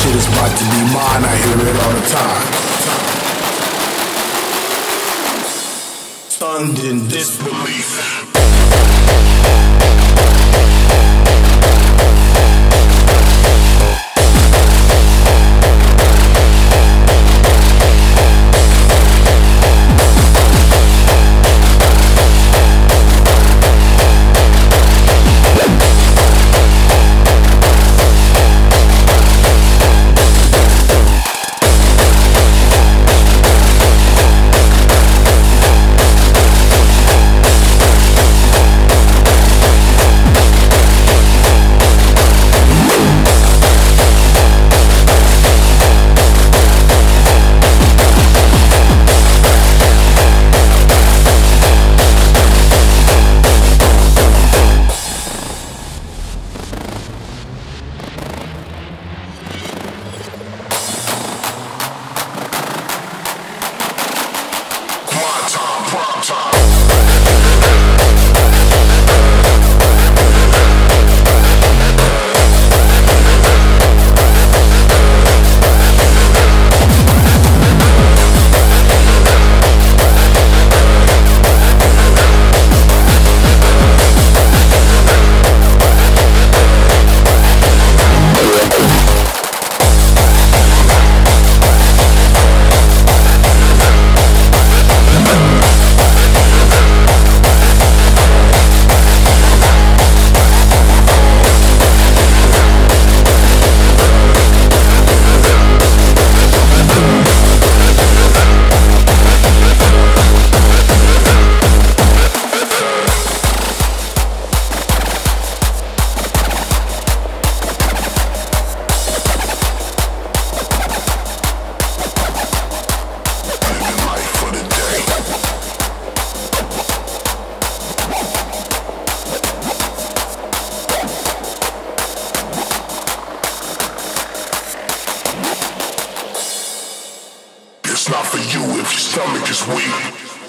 shit is about to be mine, I hear it all the time. Stunned in disbelief. not for you if your stomach is weak.